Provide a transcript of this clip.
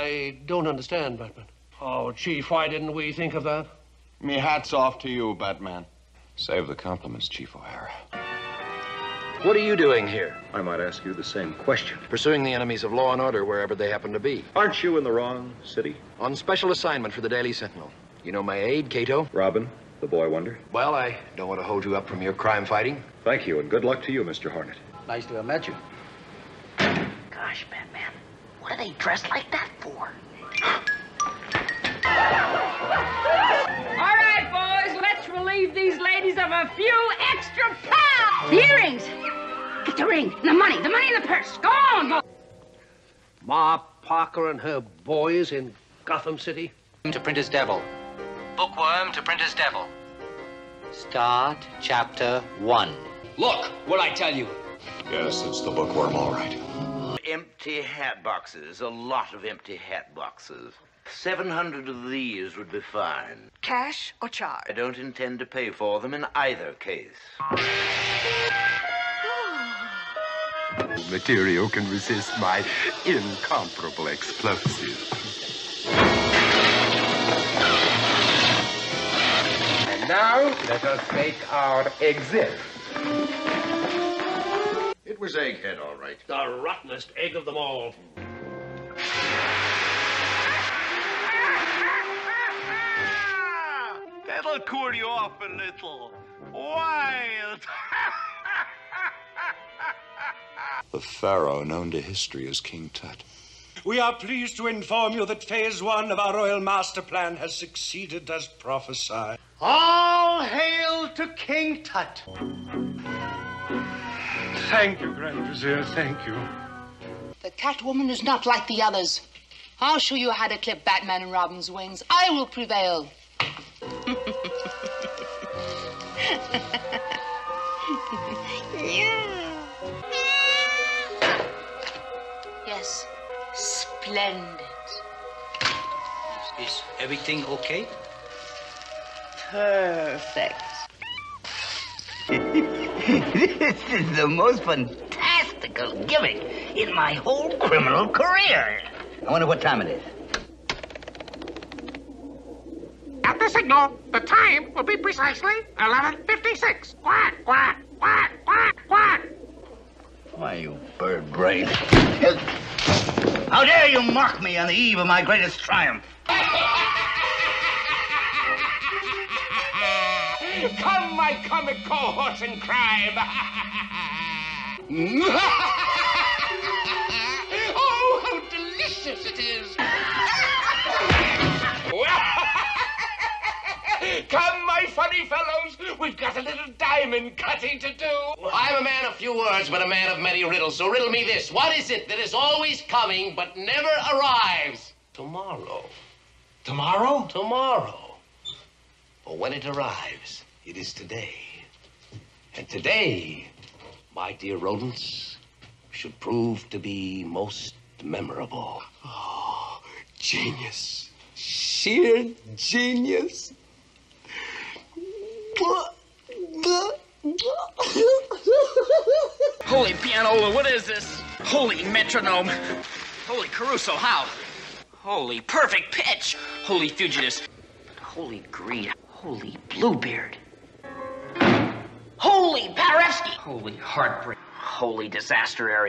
I don't understand, Batman. Oh, Chief, why didn't we think of that? Me hat's off to you, Batman. Save the compliments, Chief O'Hara. What are you doing here? I might ask you the same question. Pursuing the enemies of law and order wherever they happen to be. Aren't you in the wrong city? On special assignment for the Daily Sentinel. You know my aide, Kato? Robin, the boy wonder. Well, I don't want to hold you up from your crime fighting. Thank you, and good luck to you, Mr. Hornet. Nice to have met you. Gosh, Batman, what are they dressed like that for? All right, boys, let's relieve these ladies of a few extra pounds. The earrings! Get the ring, the money, the money in the purse. Go on, go. Ma Parker and her boys in Gotham City? To print his devil. Bookworm to print his devil. Start chapter one. Look, what I tell you. Yes, it's the bookworm, all right. Empty hat boxes, a lot of empty hat boxes. 700 of these would be fine. Cash or charge? I don't intend to pay for them in either case. Material can resist my incomparable explosive. And now, let us make our exit. It was Egghead, all right. The rottenest egg of them all. That'll cool you off a little. Wild. The pharaoh known to history as King Tut. We are pleased to inform you that phase one of our royal master plan has succeeded as prophesied. All hail to King Tut. Thank you, Grand Vizier, thank you. The Catwoman is not like the others. I'll show you how to clip Batman and Robin's wings. I will prevail. yeah. yes, splendid. Is, is everything okay? Perfect. this is the most fantastical gimmick in my whole criminal career. I wonder what time it is. At the signal, the time will be precisely 11.56. Quack, quack, quack, quack, quack. Why, you bird brain. How dare you mock me on the eve of my greatest triumph? Come, my comic cohorts in crime. oh, how delicious it is. Come, my funny fellows. We've got a little diamond cutting to do. I'm a man of few words, but a man of many riddles. So riddle me this. What is it that is always coming but never arrives? Tomorrow. Tomorrow? Tomorrow. But when it arrives, it is today. And today, my dear rodents, should prove to be most memorable. Oh, genius. Sheer genius. Holy pianola, what is this? Holy metronome. Holy Caruso, how? Holy perfect pitch. Holy fugitives. Holy greed. Holy bluebeard. Holy heartbreak. Holy disaster area.